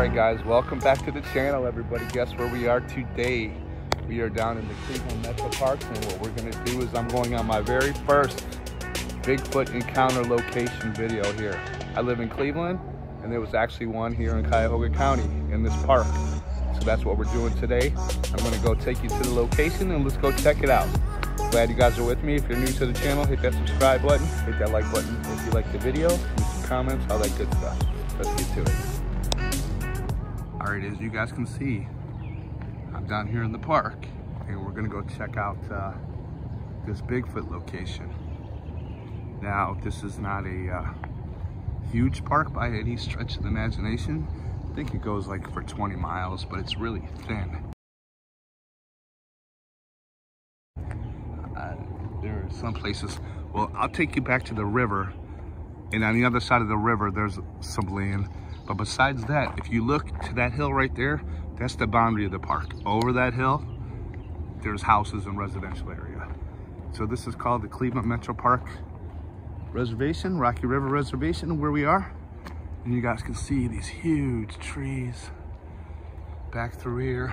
right, guys, welcome back to the channel, everybody. Guess where we are today? We are down in the Cleveland Metro Parks, and what we're gonna do is I'm going on my very first Bigfoot encounter location video here. I live in Cleveland, and there was actually one here in Cuyahoga County in this park. So that's what we're doing today. I'm gonna go take you to the location and let's go check it out. Glad you guys are with me. If you're new to the channel, hit that subscribe button, hit that like button if you like the video, leave some comments, all that good stuff. Let's get to it. All right, as you guys can see, I'm down here in the park and we're gonna go check out uh, this Bigfoot location. Now, this is not a uh, huge park by any stretch of the imagination. I think it goes like for 20 miles, but it's really thin. Uh, there are some places, well, I'll take you back to the river and on the other side of the river, there's some land. But besides that, if you look to that hill right there, that's the boundary of the park. Over that hill, there's houses and residential area. So this is called the Cleveland Metro Park Reservation, Rocky River Reservation, where we are. And you guys can see these huge trees back through here.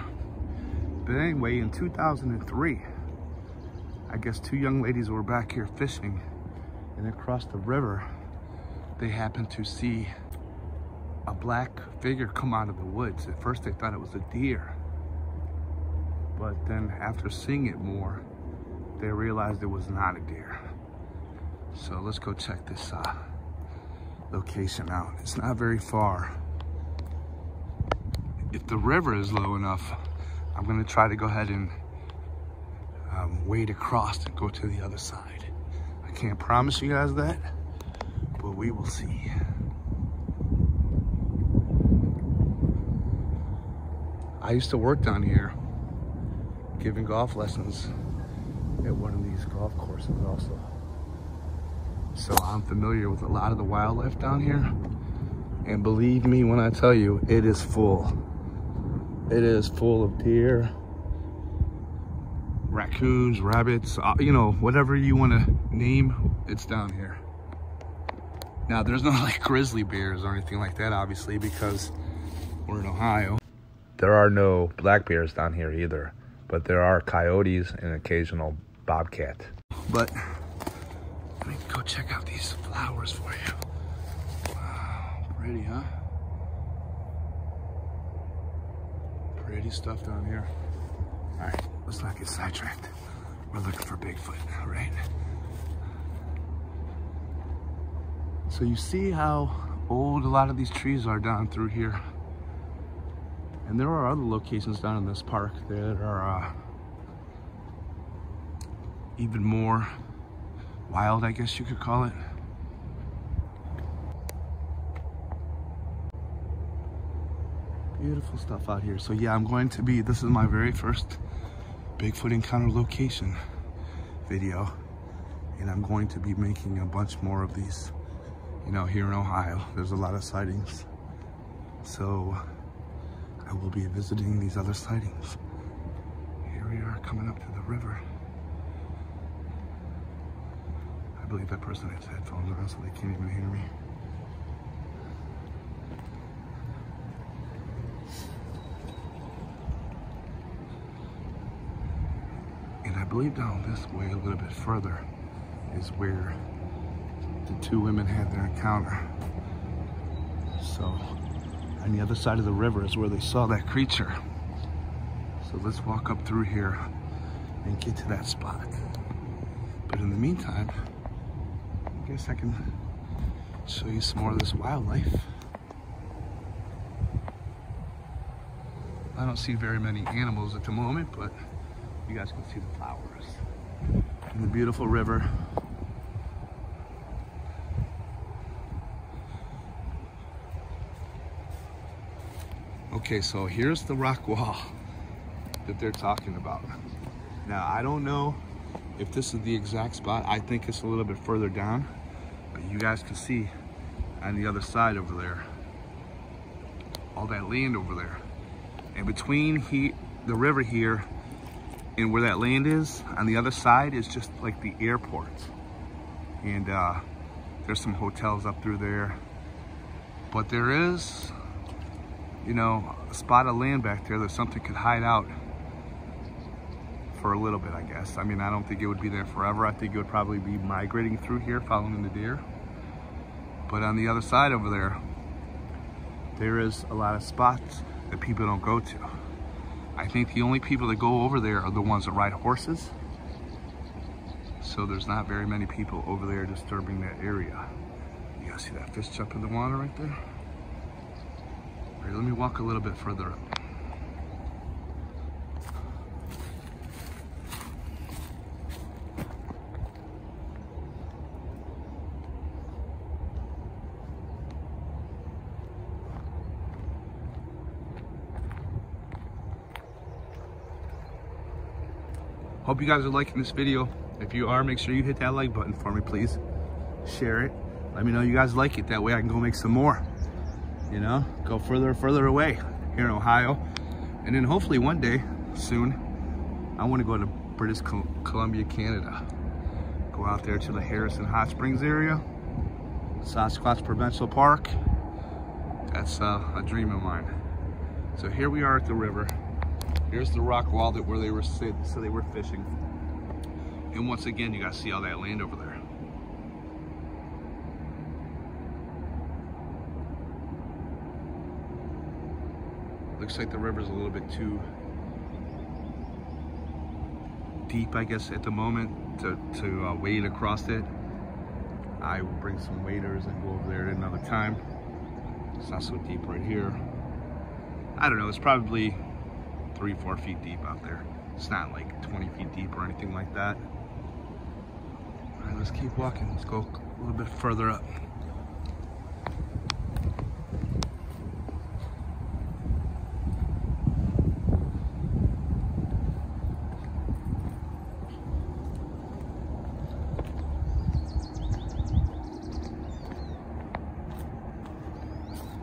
But anyway, in 2003, I guess two young ladies were back here fishing and across the river, they happened to see a black figure come out of the woods. At first they thought it was a deer. But then after seeing it more, they realized it was not a deer. So let's go check this uh, location out. It's not very far. If the river is low enough, I'm gonna try to go ahead and um, wade across and go to the other side. I can't promise you guys that, but we will see. I used to work down here giving golf lessons at one of these golf courses also. So I'm familiar with a lot of the wildlife down here. And believe me when I tell you, it is full. It is full of deer, raccoons, rabbits, uh, you know, whatever you want to name, it's down here. Now, there's no like grizzly bears or anything like that, obviously, because we're in Ohio. There are no black bears down here either, but there are coyotes and occasional bobcat. But let me go check out these flowers for you. Wow, pretty, huh? Pretty stuff down here. All right, let's not get sidetracked. We're looking for Bigfoot, right? So you see how old a lot of these trees are down through here. And there are other locations down in this park that are uh, even more wild, I guess you could call it. Beautiful stuff out here. So yeah, I'm going to be, this is my very first Bigfoot encounter location video. And I'm going to be making a bunch more of these, you know, here in Ohio. There's a lot of sightings. So I will be visiting these other sightings. Here we are coming up to the river. I believe that person has headphones on so they can't even hear me. And I believe down this way a little bit further is where the two women had their encounter. So on the other side of the river is where they saw that creature. So let's walk up through here and get to that spot. But in the meantime, I guess I can show you some more of this wildlife. I don't see very many animals at the moment, but you guys can see the flowers and the beautiful river. Okay, so here's the rock wall that they're talking about. Now, I don't know if this is the exact spot. I think it's a little bit further down, but you guys can see on the other side over there, all that land over there. And between he, the river here and where that land is, on the other side is just like the airport. And uh, there's some hotels up through there. But there is you know, a spot of land back there that something could hide out for a little bit, I guess. I mean, I don't think it would be there forever. I think it would probably be migrating through here, following the deer. But on the other side over there, there is a lot of spots that people don't go to. I think the only people that go over there are the ones that ride horses. So there's not very many people over there disturbing that area. You guys see that fish jump in the water right there? Let me walk a little bit further up. Hope you guys are liking this video. If you are, make sure you hit that like button for me, please. Share it. Let me know you guys like it. That way I can go make some more. You know, go further further away here in Ohio. And then hopefully one day, soon, I want to go to British Columbia, Canada. Go out there to the Harrison Hot Springs area. Sasquatch Provincial Park. That's uh, a dream of mine. So here we are at the river. Here's the rock wall that where they were so they were fishing. And once again, you guys see all that land over there. Looks like the river's a little bit too deep, I guess, at the moment to, to uh, wade across it. I will bring some waders and go over there at another time. It's not so deep right here. I don't know, it's probably three, four feet deep out there. It's not like 20 feet deep or anything like that. All right, let's keep walking. Let's go a little bit further up.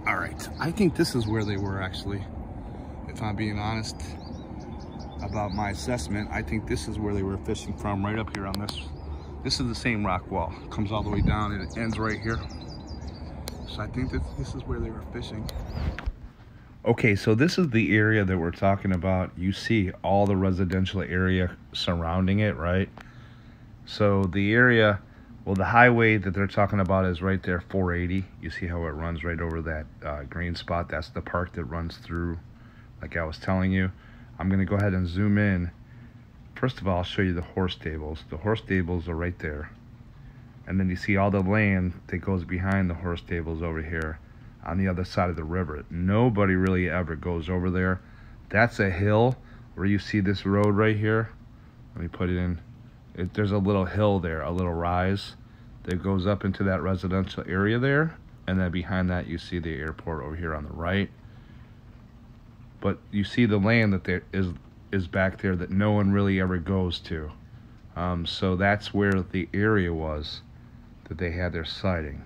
All right, I think this is where they were actually if I'm being honest about my assessment, I think this is where they were fishing from, right up here on this. This is the same rock wall. It comes all the way down and it ends right here. So I think that this is where they were fishing. Okay, so this is the area that we're talking about. You see all the residential area surrounding it, right? So the area, well, the highway that they're talking about is right there, 480. You see how it runs right over that uh, green spot? That's the park that runs through like I was telling you. I'm going to go ahead and zoom in. First of all, I'll show you the horse stables. The horse stables are right there. And then you see all the land that goes behind the horse stables over here on the other side of the river. Nobody really ever goes over there. That's a hill where you see this road right here. Let me put it in. It, there's a little hill there, a little rise that goes up into that residential area there. And then behind that, you see the airport over here on the right but you see the land that there is is back there that no one really ever goes to. Um, so that's where the area was that they had their sighting.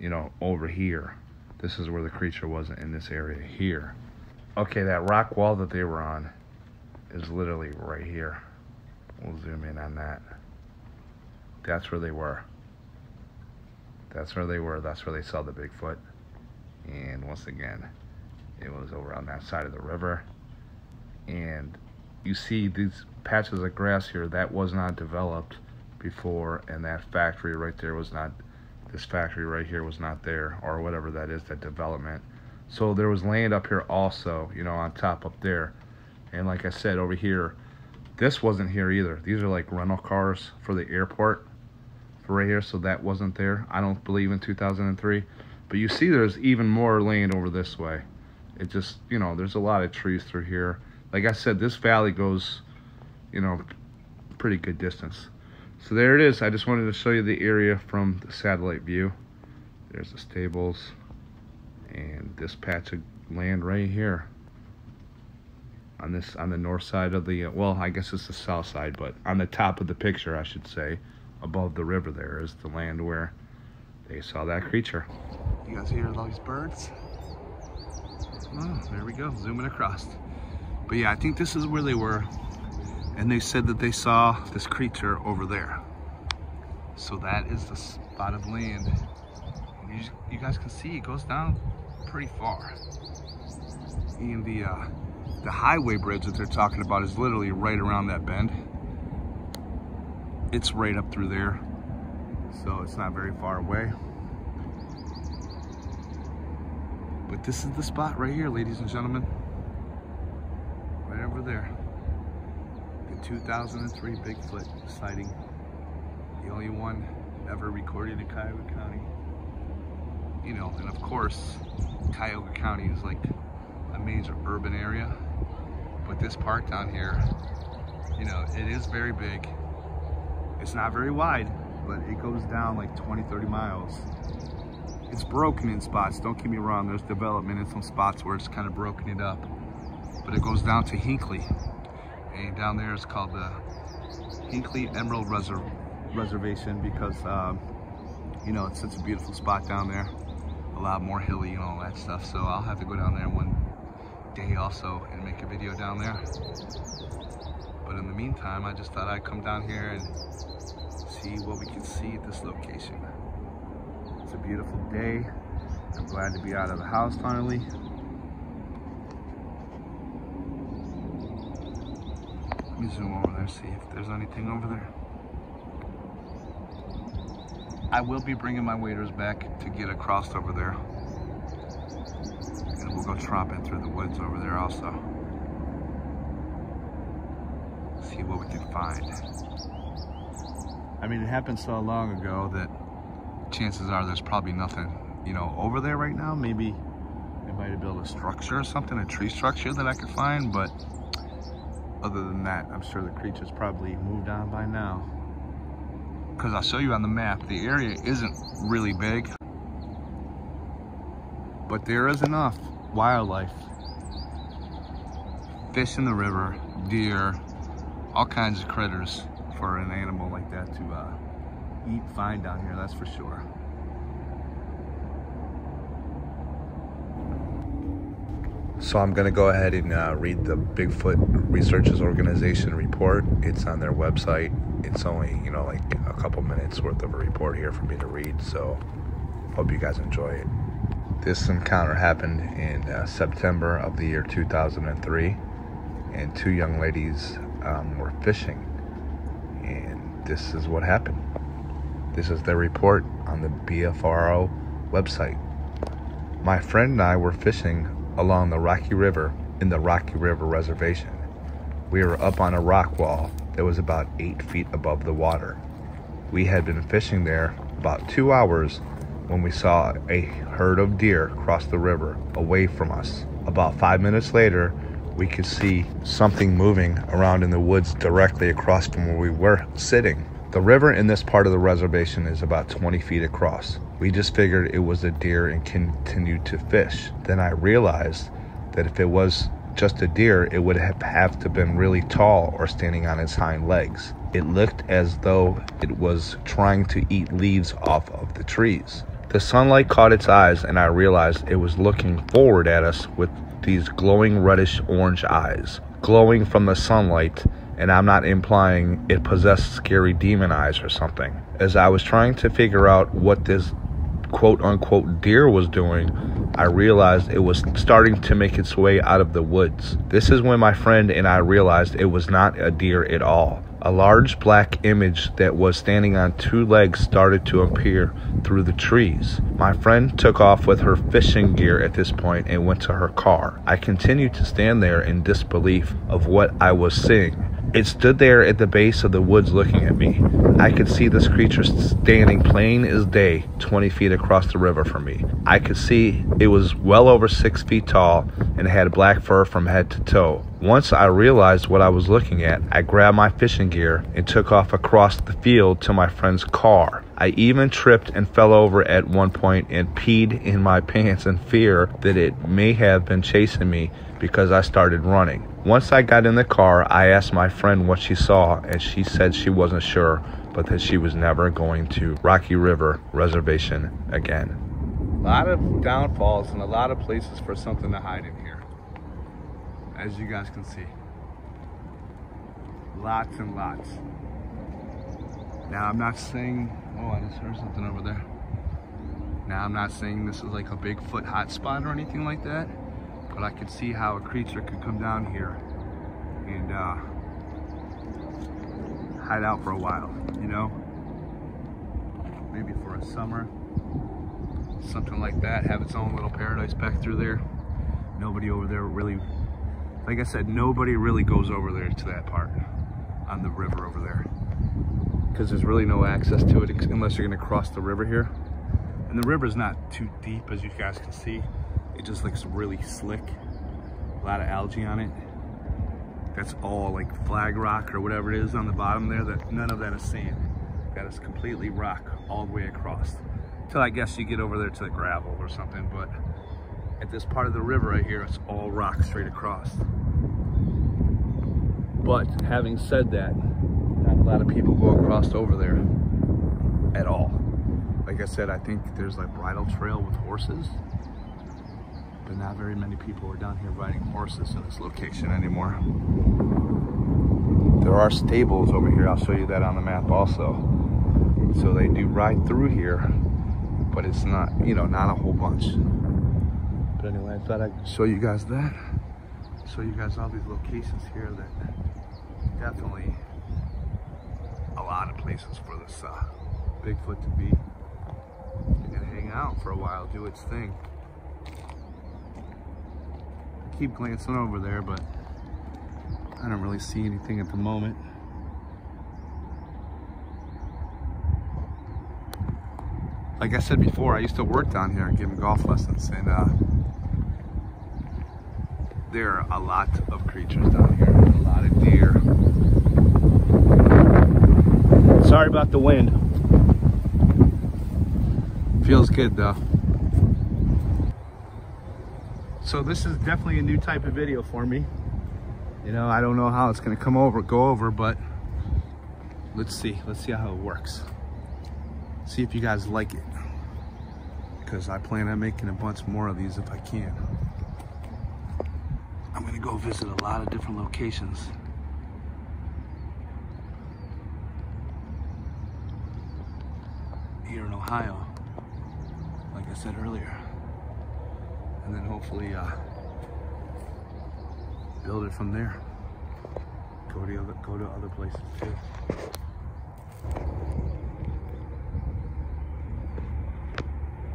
You know, over here. This is where the creature was in this area here. Okay, that rock wall that they were on is literally right here. We'll zoom in on that. That's where they were. That's where they were. That's where they saw the Bigfoot. And once again, it was over on that side of the river. And you see these patches of grass here, that was not developed before, and that factory right there was not, this factory right here was not there, or whatever that is, that development. So there was land up here also, you know, on top up there. And like I said, over here, this wasn't here either. These are like rental cars for the airport for right here, so that wasn't there. I don't believe in 2003. But you see there's even more land over this way it just you know there's a lot of trees through here like I said this valley goes you know pretty good distance so there it is I just wanted to show you the area from the satellite view there's the stables and this patch of land right here on this on the north side of the well I guess it's the south side but on the top of the picture I should say above the river there is the land where they saw that creature you guys hear all these birds Oh, there we go, zooming across. But yeah, I think this is where they were. And they said that they saw this creature over there. So that is the spot of land. You, you guys can see it goes down pretty far. And the, uh, the highway bridge that they're talking about is literally right around that bend. It's right up through there. So it's not very far away. But this is the spot right here, ladies and gentlemen. Right over there. The 2003 Bigfoot sighting. The only one ever recorded in Cuyahoga County. You know, and of course, Cuyahoga County is like a major urban area. But this park down here, you know, it is very big. It's not very wide, but it goes down like 20, 30 miles. It's broken in spots, don't get me wrong. There's development in some spots where it's kind of broken it up. But it goes down to Hinckley. And down there is called the Hinckley Emerald Reserv Reservation because, um, you know, it's such a beautiful spot down there. A lot more hilly and all that stuff. So I'll have to go down there one day also and make a video down there. But in the meantime, I just thought I'd come down here and see what we can see at this location. It's a beautiful day. I'm glad to be out of the house finally. Let me zoom over there, see if there's anything over there. I will be bringing my waders back to get across over there. We'll go tromping through the woods over there also. See what we can find. I mean, it happened so long ago that chances are there's probably nothing, you know, over there right now. Maybe they might have built a structure or something, a tree structure that I could find, but other than that, I'm sure the creature's probably moved on by now. Because I'll show you on the map, the area isn't really big, but there is enough wildlife. Fish in the river, deer, all kinds of critters for an animal like that to uh, eat fine down here, that's for sure. So I'm gonna go ahead and uh, read the Bigfoot Researchers Organization report. It's on their website. It's only, you know, like a couple minutes worth of a report here for me to read, so hope you guys enjoy it. This encounter happened in uh, September of the year 2003, and two young ladies um, were fishing and this is what happened. This is the report on the BFRO website. My friend and I were fishing along the Rocky River in the Rocky River Reservation. We were up on a rock wall that was about eight feet above the water. We had been fishing there about two hours when we saw a herd of deer cross the river away from us. About five minutes later, we could see something moving around in the woods directly across from where we were sitting. The river in this part of the reservation is about 20 feet across. We just figured it was a deer and continued to fish. Then I realized that if it was just a deer, it would have, to have to been really tall or standing on its hind legs. It looked as though it was trying to eat leaves off of the trees. The sunlight caught its eyes and I realized it was looking forward at us with these glowing reddish orange eyes, glowing from the sunlight, and I'm not implying it possessed scary demon eyes or something. As I was trying to figure out what this quote unquote deer was doing, I realized it was starting to make its way out of the woods. This is when my friend and I realized it was not a deer at all. A large black image that was standing on two legs started to appear through the trees. My friend took off with her fishing gear at this point and went to her car. I continued to stand there in disbelief of what I was seeing. It stood there at the base of the woods looking at me. I could see this creature standing plain as day 20 feet across the river from me. I could see it was well over 6 feet tall and had black fur from head to toe. Once I realized what I was looking at, I grabbed my fishing gear and took off across the field to my friend's car. I even tripped and fell over at one point and peed in my pants in fear that it may have been chasing me because I started running. Once I got in the car, I asked my friend what she saw, and she said she wasn't sure, but that she was never going to Rocky River Reservation again. A lot of downfalls and a lot of places for something to hide in here, as you guys can see. Lots and lots. Now, I'm not saying, oh, I just heard something over there. Now, I'm not saying this is like a Bigfoot hotspot or anything like that but I could see how a creature could come down here and uh, hide out for a while, you know? Maybe for a summer, something like that, have its own little paradise back through there. Nobody over there really, like I said, nobody really goes over there to that part on the river over there because there's really no access to it unless you're gonna cross the river here. And the river's not too deep as you guys can see. It just looks really slick. A lot of algae on it. That's all like flag rock or whatever it is on the bottom there. That None of that is sand. That is completely rock all the way across. Till I guess you get over there to the gravel or something. But at this part of the river right here, it's all rock straight across. But having said that, not a lot of people go across over there at all. Like I said, I think there's like bridle trail with horses but not very many people are down here riding horses in this location anymore. There are stables over here. I'll show you that on the map also. So they do ride through here, but it's not, you know, not a whole bunch. But anyway, I thought I'd show you guys that. Show you guys all these locations here that definitely a lot of places for this uh, Bigfoot to be. and hang out for a while, do its thing I keep glancing over there, but I don't really see anything at the moment. Like I said before, I used to work down here giving golf lessons, and uh, there are a lot of creatures down here, a lot of deer. Sorry about the wind. Feels good though. So this is definitely a new type of video for me. You know, I don't know how it's gonna come over, go over, but let's see. Let's see how it works. See if you guys like it. Because I plan on making a bunch more of these if I can. Go visit a lot of different locations. Here in Ohio, like I said earlier and then hopefully uh, build it from there. Go to other, go to other places too.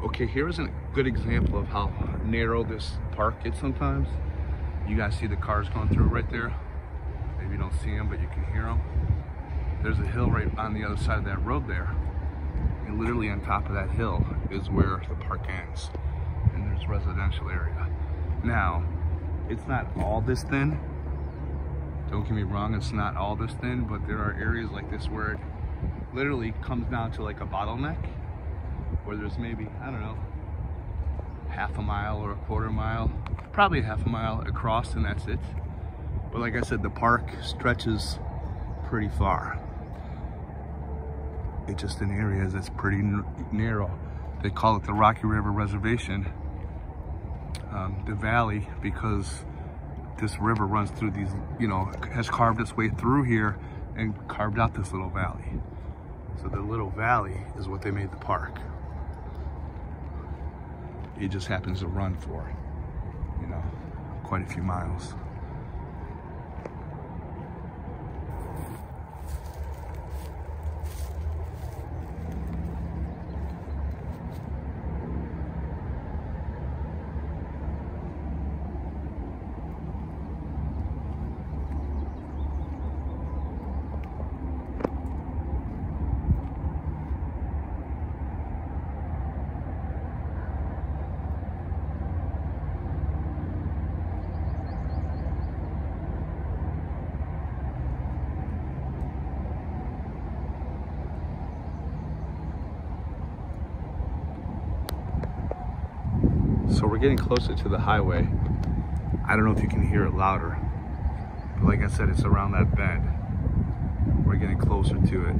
Okay, here is a good example of how narrow this park gets sometimes. You guys see the cars going through right there. Maybe you don't see them, but you can hear them. There's a hill right on the other side of that road there. And literally on top of that hill is where the park ends And there's residential area. Now, it's not all this thin. Don't get me wrong, it's not all this thin, but there are areas like this where it literally comes down to like a bottleneck, where there's maybe, I don't know, half a mile or a quarter mile, probably half a mile across and that's it. But like I said, the park stretches pretty far. It's just in areas that's pretty narrow. They call it the Rocky River Reservation um, the valley because this river runs through these, you know, has carved its way through here and carved out this little valley. So the little valley is what they made the park. It just happens to run for, you know, quite a few miles. So we're getting closer to the highway. I don't know if you can hear it louder, but like I said, it's around that bend. We're getting closer to it.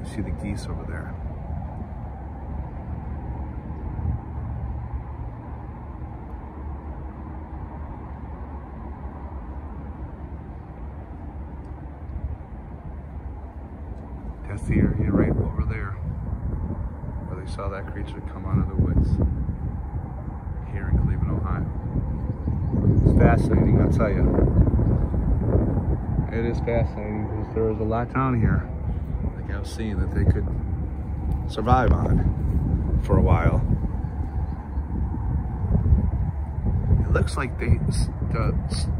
You see the geese over there. That's the area right over there saw that creature come out of the woods. here in Cleveland, Ohio. It's fascinating, I'll tell you. It is fascinating because there is a lot down here, like I was seeing, that they could survive on for a while. It looks like they, the,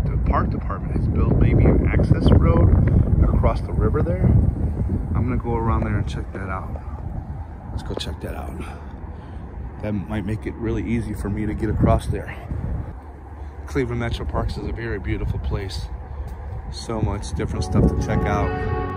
the park department has built maybe an access road across the river there. I'm gonna go around there and check that out. Let's go check that out. That might make it really easy for me to get across there. Cleveland Metro Parks is a very beautiful place. So much different stuff to check out.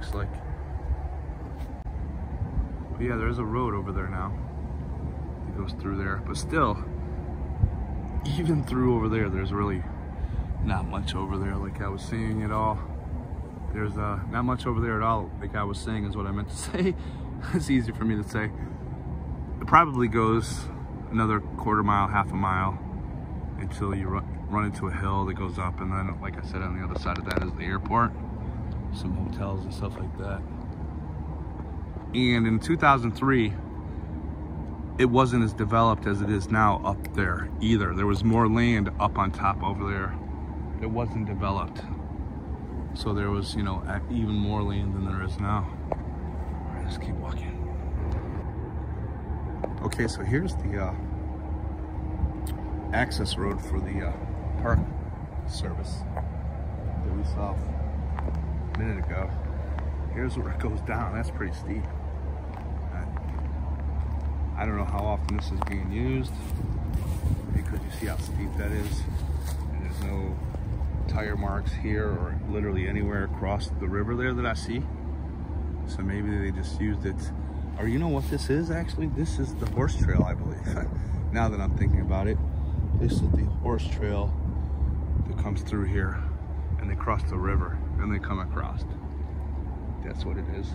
Looks like. But yeah, there's a road over there now. It goes through there, but still, even through over there, there's really not much over there like I was seeing at all. There's uh, not much over there at all like I was saying is what I meant to say. it's easy for me to say. It probably goes another quarter mile, half a mile until you run, run into a hill that goes up and then like I said on the other side of that is the airport some hotels and stuff like that. And in 2003, it wasn't as developed as it is now up there either. There was more land up on top over there. It wasn't developed. So there was, you know, even more land than there is now. All right, let's keep walking. Okay, so here's the uh, access road for the uh, park service that we saw a minute ago. Here's where it goes down. That's pretty steep. I don't know how often this is being used because you see how steep that is. And there's no tire marks here or literally anywhere across the river there that I see. So maybe they just used it. Or you know what this is actually? This is the horse trail, I believe. now that I'm thinking about it, this is the horse trail that comes through here and they cross the river and they come across. That's what it is.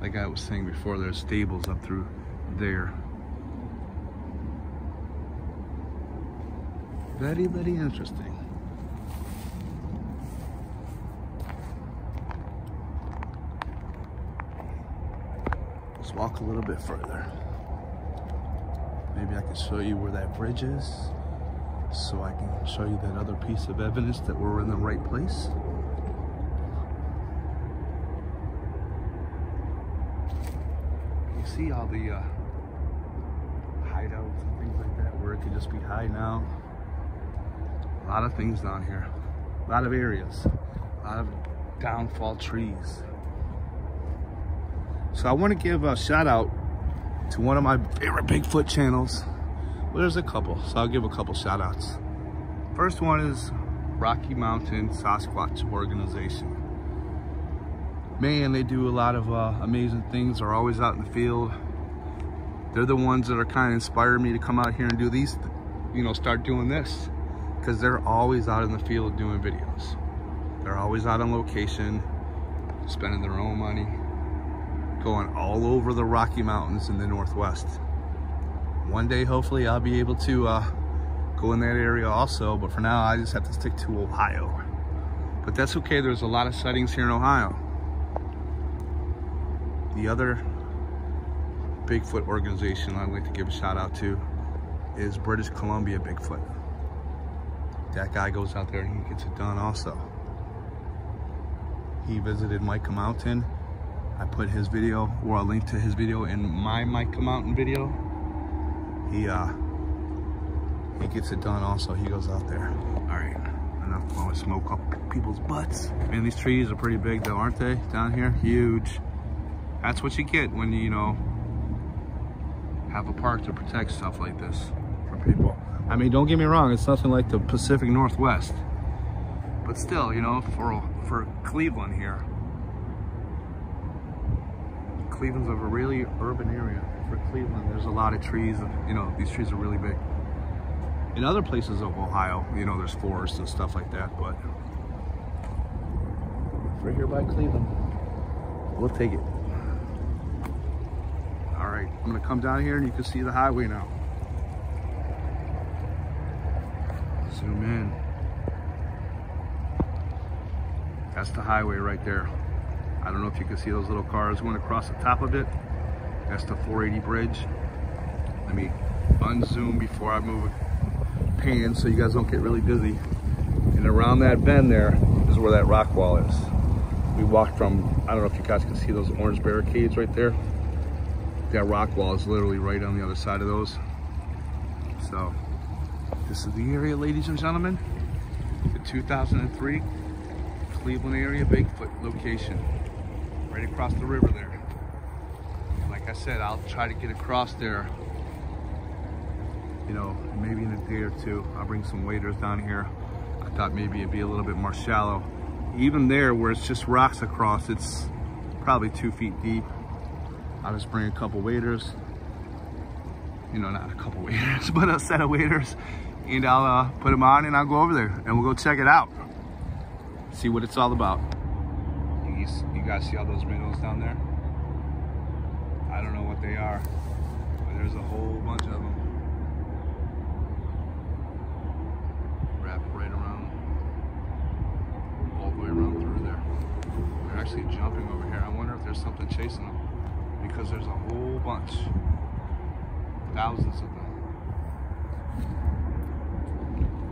Like I was saying before, there's stables up through there. Very, very interesting. Let's walk a little bit further. Maybe I can show you where that bridge is so I can show you that other piece of evidence that we're in the right place. You see all the uh, hideouts and things like that where it could just be high now. A lot of things down here. A lot of areas. A lot of downfall trees. So I want to give a shout out to one of my favorite Bigfoot channels. Well, there's a couple, so I'll give a couple shout outs. First one is Rocky Mountain Sasquatch Organization. Man, they do a lot of uh, amazing things. They're always out in the field. They're the ones that are kind of inspired me to come out here and do these, you know, start doing this. Because they're always out in the field doing videos. They're always out on location, spending their own money, going all over the Rocky Mountains in the Northwest one day, hopefully, I'll be able to uh, go in that area also. But for now, I just have to stick to Ohio. But that's okay. There's a lot of sightings here in Ohio. The other Bigfoot organization I'd like to give a shout out to is British Columbia Bigfoot. That guy goes out there and he gets it done also. He visited Mica Mountain. I put his video or a link to his video in my Mica Mountain video. He uh he gets it done also. He goes out there. All right. Enough blowing smoke up people's butts. Man these trees are pretty big though aren't they? Down here huge. That's what you get when you, you know, have a park to protect stuff like this from people. I mean, don't get me wrong, it's nothing like the Pacific Northwest. But still, you know, for for Cleveland here, Cleveland's of a really urban area. For Cleveland, there's a lot of trees. And you know, these trees are really big. In other places of Ohio, you know, there's forests and stuff like that, but right here by Cleveland, we'll take it. All right, I'm gonna come down here and you can see the highway now. Zoom in. That's the highway right there. I don't know if you can see those little cars going across the top of it. That's the 480 bridge. Let me unzoom before I move pan so you guys don't get really dizzy. And around that bend there is where that rock wall is. We walked from, I don't know if you guys can see those orange barricades right there. That rock wall is literally right on the other side of those. So this is the area, ladies and gentlemen. The 2003 Cleveland area Bigfoot location. Right across the river there. Like I said, I'll try to get across there, you know, maybe in a day or two. I'll bring some waders down here. I thought maybe it'd be a little bit more shallow. Even there where it's just rocks across, it's probably two feet deep. I'll just bring a couple waders. You know, not a couple waders, but a set of waders and I'll uh, put them on and I'll go over there and we'll go check it out. See what it's all about. You, you guys see all those minnows down there? I don't know what they are, but there's a whole bunch of them. Wrapped right around, all the way around through there. They're actually jumping over here. I wonder if there's something chasing them because there's a whole bunch, thousands of them.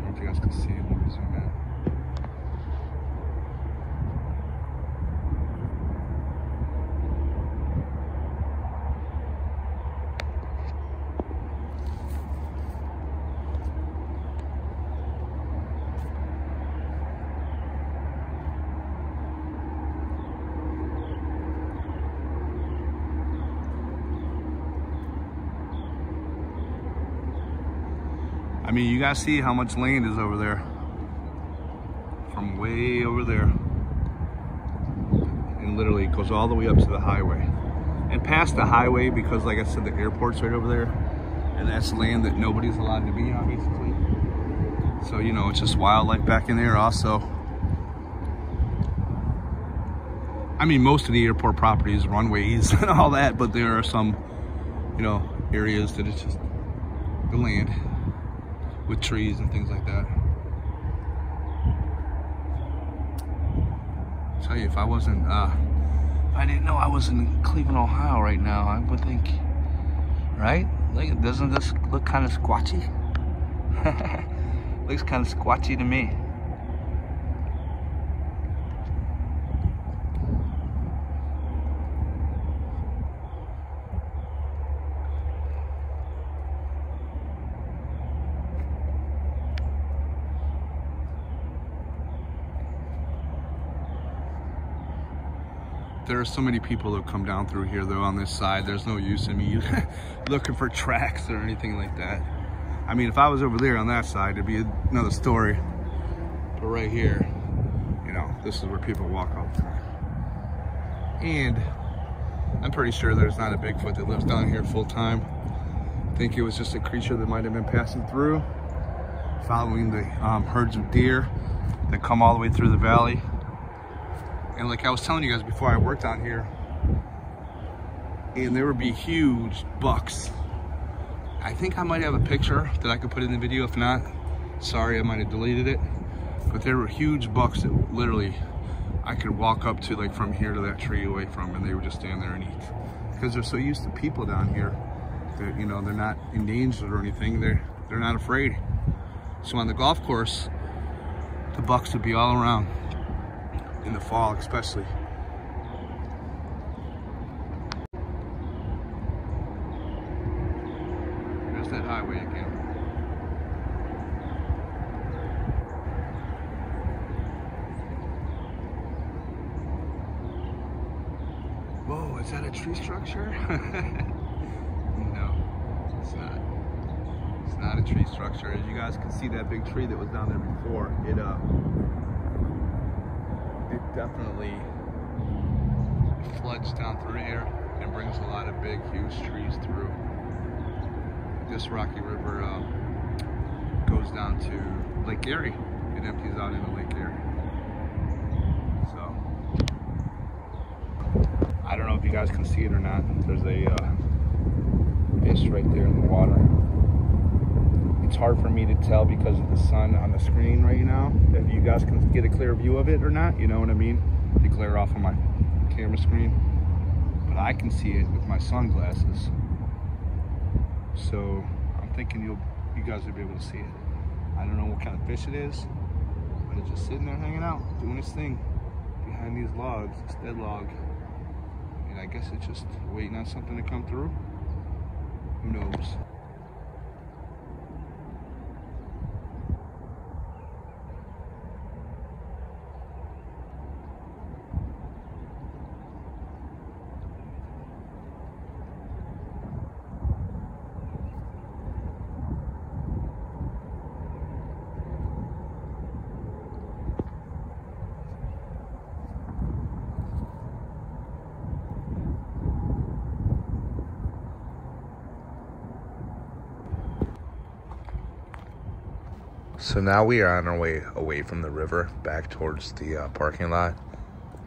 Don't you guys can see it zoom in. I mean, you guys see how much land is over there. From way over there. And literally it goes all the way up to the highway. And past the highway, because like I said, the airport's right over there. And that's land that nobody's allowed to be on, basically. So, you know, it's just wildlife back in there also. I mean, most of the airport properties, runways and all that, but there are some, you know, areas that it's just the land with trees and things like that. I'll tell you, if I wasn't, uh, if I didn't know I was in Cleveland, Ohio right now, I would think, right? Like, doesn't this look kind of squatchy? Looks kind of squatchy to me. There are so many people that come down through here though on this side. There's no use in me looking for tracks or anything like that. I mean, if I was over there on that side, it'd be another story. But right here, you know, this is where people walk off. And I'm pretty sure there's not a Bigfoot that lives down here full time. I think it was just a creature that might have been passing through, following the um, herds of deer that come all the way through the valley and like I was telling you guys before, I worked out here, and there would be huge bucks. I think I might have a picture that I could put in the video. If not, sorry, I might have deleted it. But there were huge bucks that literally I could walk up to like from here to that tree away from and they would just stand there and eat. Because they're so used to people down here that, you know, they're not endangered or anything. They're, they're not afraid. So on the golf course, the bucks would be all around in the fall especially. There's that highway again. Whoa, is that a tree structure? no, it's not. It's not a tree structure. As you guys can see that big tree that was down there before, it uh, it definitely floods down through here and brings a lot of big, huge trees through. This Rocky River uh, goes down to Lake Erie. It empties out into Lake Erie. So, I don't know if you guys can see it or not. There's a uh, fish right there in the water. It's hard for me to tell because of the sun on the screen right now. If you guys can get a clear view of it or not, you know what I mean? The glare off on my camera screen. But I can see it with my sunglasses. So I'm thinking you'll you guys will be able to see it. I don't know what kind of fish it is, but it's just sitting there hanging out, doing its thing behind these logs, this dead log. And I guess it's just waiting on something to come through. Who knows? So now we are on our way away from the river back towards the uh, parking lot.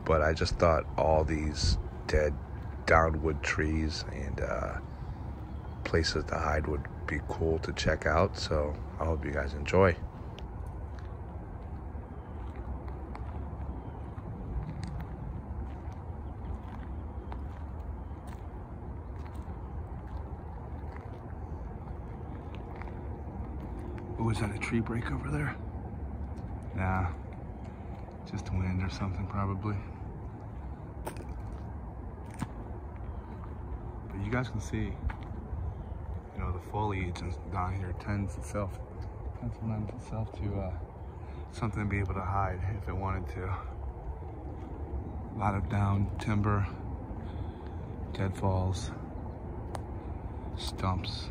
But I just thought all these dead downwood trees and uh, places to hide would be cool to check out. So I hope you guys enjoy. Was that a tree break over there? Nah, just wind or something probably. But you guys can see, you know, the foliage down here tends itself, tends to lend itself to uh, something to be able to hide if it wanted to. A lot of down timber, deadfalls, stumps.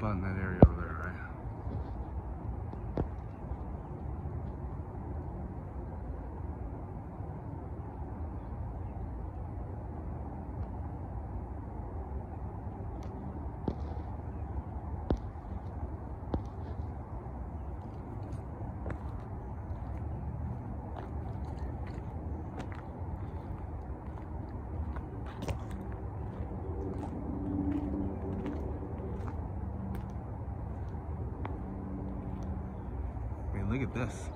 About in that area over there, right? I mean, look at this.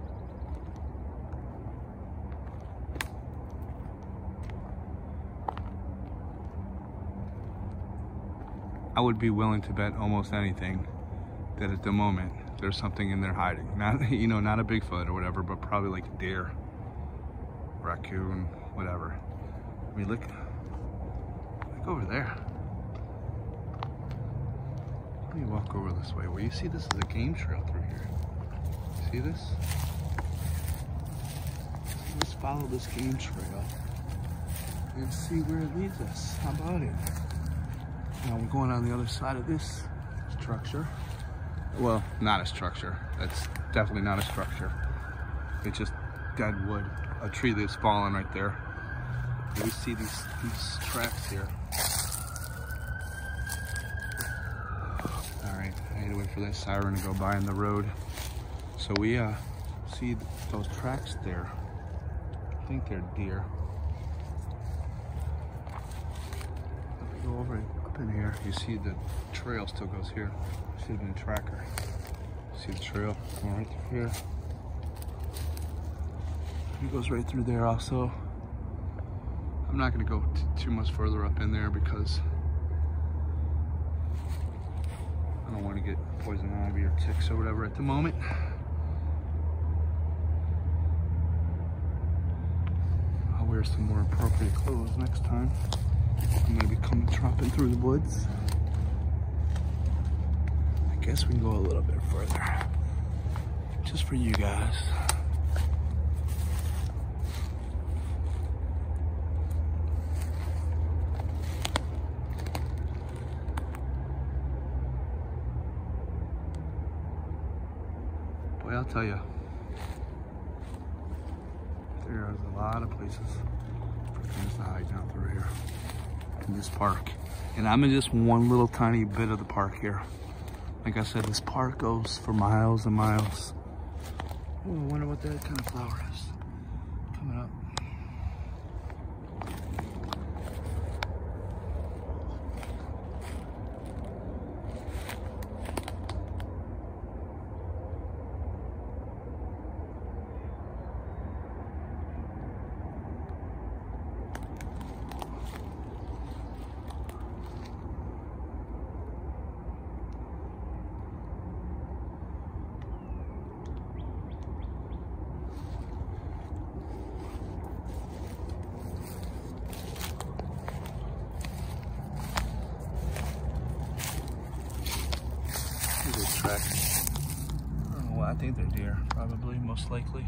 I would be willing to bet almost anything that at the moment there's something in there hiding. Not, you know, not a Bigfoot or whatever, but probably like a deer, raccoon, whatever. I mean, look, look over there. Let me walk over this way. Well, you see this is a game trail through here. See this? So let's follow this game trail and see where it leads us. How about it? Now we're going on the other side of this structure. Well, not a structure. That's definitely not a structure. It's just dead wood. A tree that's fallen right there. We see these, these tracks here. All right, I need to wait for that siren to go by in the road. So we uh, see those tracks there. I think they're deer. If we go over up in here, you see the trail still goes here. Should have been tracker. See the trail right through here. It goes right through there also. I'm not gonna go too much further up in there because I don't want to get poison ivy or ticks or whatever at the moment. I'll wear some more appropriate clothes next time. I'm gonna be coming tromping through the woods. I guess we can go a little bit further. Just for you guys. Boy, I'll tell you, there's a lot of places for things to hide down through here in this park. And I'm in just one little tiny bit of the park here. Like I said, this park goes for miles and miles. Oh, I wonder what that kind of flower is coming up. This track. I don't know what, I think they're deer, probably, most likely.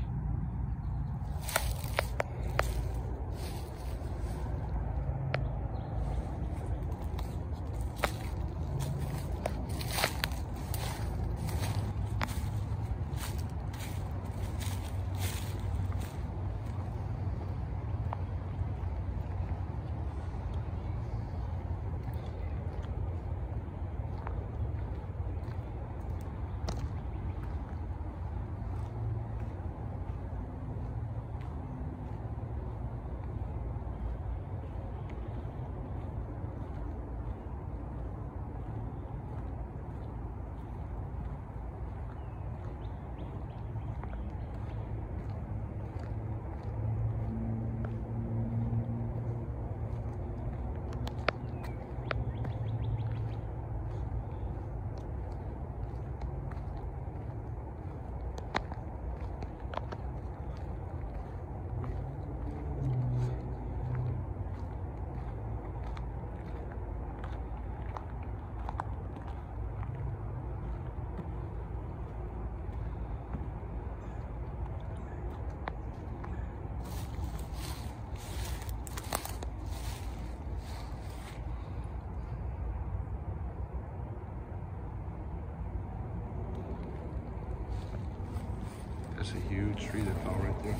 There's a huge tree that fell right there.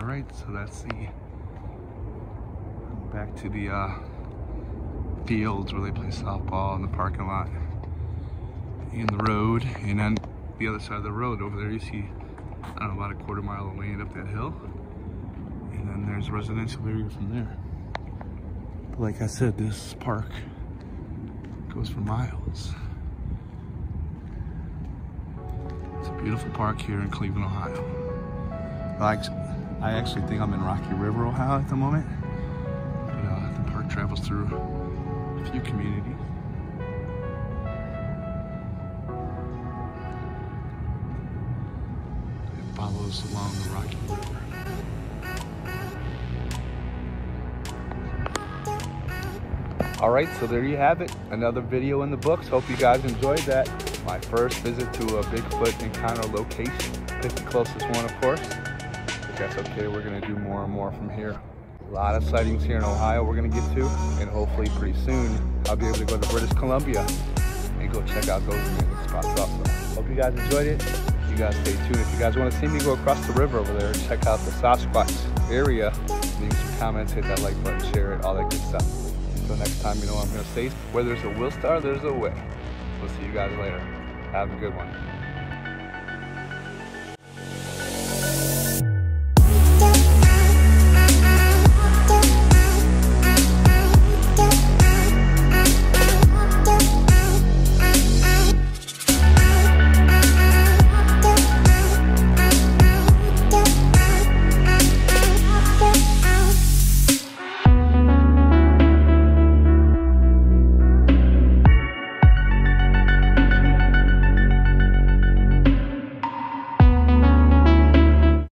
All right, so that's the back to the uh, fields where they play softball in the parking lot in the road and then the other side of the road. Over there you see I don't know about a quarter mile away and up that hill. And then there's a residential area from there. Like I said this park goes for miles. It's a beautiful park here in Cleveland Ohio. Like I actually think I'm in Rocky River Ohio at the moment. But uh, the park travels through a few communities along the Rocky River. All right, so there you have it. Another video in the books. Hope you guys enjoyed that. My first visit to a Bigfoot encounter location. Pick the closest one, of course. But that's okay, we're gonna do more and more from here. A lot of sightings here in Ohio we're gonna get to, and hopefully pretty soon I'll be able to go to British Columbia and go check out those amazing spots also. Hope you guys enjoyed it you guys stay tuned. If you guys want to see me go across the river over there, check out the Sasquatch area. Leave some comments, hit that like button, share it, all that good stuff. Until next time, you know I'm going to say. Where there's a will star, there's a way. We'll see you guys later. Have a good one.